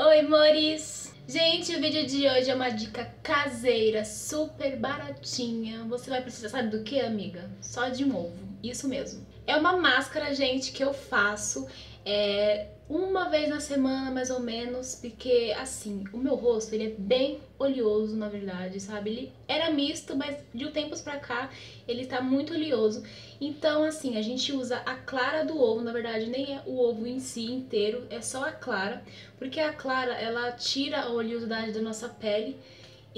Oi, amores! Gente, o vídeo de hoje é uma dica caseira, super baratinha. Você vai precisar, sabe do que, amiga? Só de um ovo, isso mesmo. É uma máscara, gente, que eu faço é, uma vez na semana, mais ou menos, porque, assim, o meu rosto, ele é bem oleoso, na verdade, sabe? Ele era misto, mas de um tempos pra cá, ele tá muito oleoso. Então, assim, a gente usa a clara do ovo, na verdade, nem é o ovo em si inteiro, é só a clara, porque a clara, ela tira a oleosidade da nossa pele,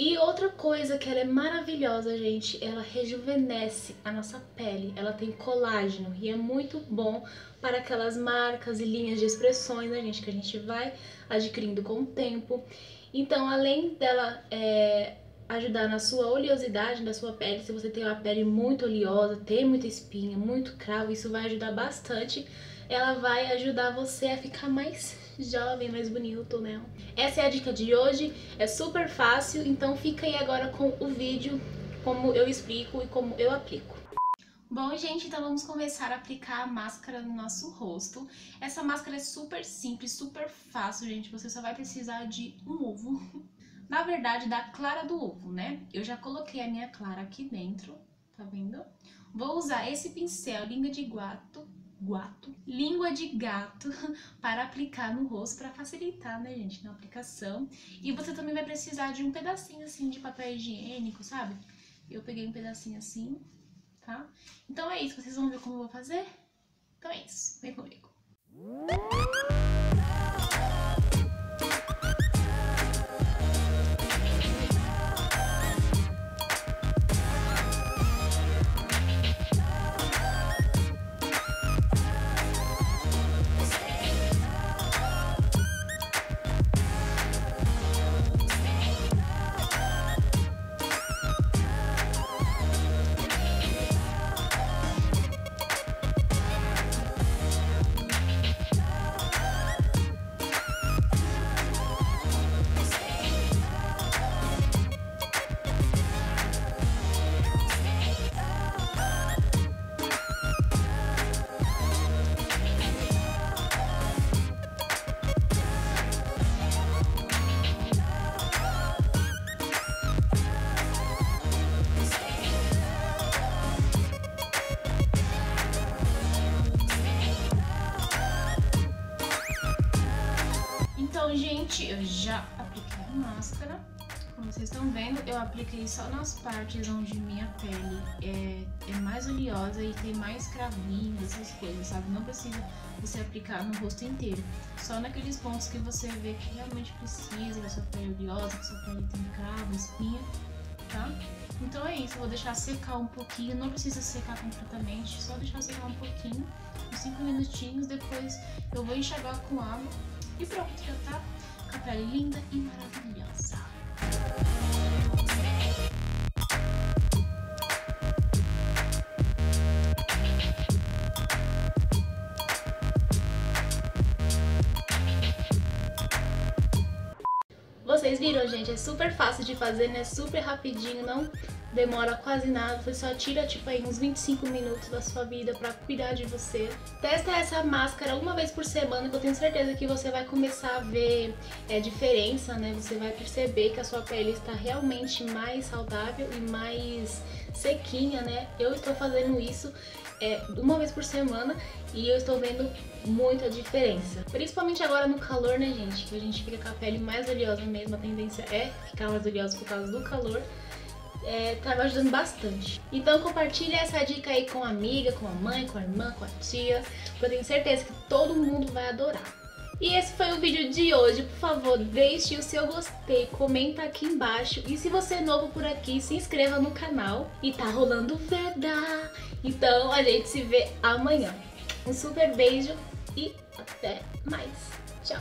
e outra coisa que ela é maravilhosa, gente, ela rejuvenesce a nossa pele. Ela tem colágeno e é muito bom para aquelas marcas e linhas de expressões, né, gente, que a gente vai adquirindo com o tempo. Então, além dela é, ajudar na sua oleosidade da sua pele, se você tem uma pele muito oleosa, tem muita espinha, muito cravo, isso vai ajudar bastante. Ela vai ajudar você a ficar mais jovem, mais bonito, né? Essa é a dica de hoje, é super fácil, então fica aí agora com o vídeo, como eu explico e como eu aplico. Bom, gente, então vamos começar a aplicar a máscara no nosso rosto. Essa máscara é super simples, super fácil, gente. Você só vai precisar de um ovo. Na verdade, da clara do ovo, né? Eu já coloquei a minha clara aqui dentro, tá vendo? Vou usar esse pincel língua de gato guato, língua de gato para aplicar no rosto para facilitar, né, gente, na aplicação. E você também vai precisar de um pedacinho assim de papel higiênico, sabe? Eu peguei um pedacinho assim, tá? Então é isso, vocês vão ver como eu vou fazer? Então é isso, vem comigo. Então, gente, eu já apliquei a máscara. Como vocês estão vendo, eu apliquei só nas partes onde minha pele é, é mais oleosa e tem mais cravinhos, essas coisas, sabe? Não precisa você aplicar no rosto inteiro. Só naqueles pontos que você vê que realmente precisa da sua pele oleosa, que sua pele tem cravo, espinha, tá? Então é isso, eu vou deixar secar um pouquinho, não precisa secar completamente, só deixar secar um pouquinho, uns 5 minutinhos, depois eu vou enxaguar com água e pronto, já tá com a pele linda e maravilhosa. Vocês viram, gente? É super fácil de fazer, né? Super rapidinho, não demora quase nada, você só tira tipo aí uns 25 minutos da sua vida pra cuidar de você. Testa essa máscara uma vez por semana que eu tenho certeza que você vai começar a ver é, diferença, né? Você vai perceber que a sua pele está realmente mais saudável e mais sequinha, né? Eu estou fazendo isso é, uma vez por semana e eu estou vendo muita diferença. Principalmente agora no calor, né, gente? Que a gente fica com a pele mais oleosa mesmo, a tendência é ficar mais oleosa por causa do calor é, tá me ajudando bastante. Então compartilha essa dica aí com a amiga, com a mãe, com a irmã, com a tia, porque eu tenho certeza que todo mundo vai adorar. E esse foi o vídeo de hoje. Por favor, deixe o seu gostei, comenta aqui embaixo. E se você é novo por aqui, se inscreva no canal. E tá rolando veda! Então a gente se vê amanhã. Um super beijo e até mais. Tchau!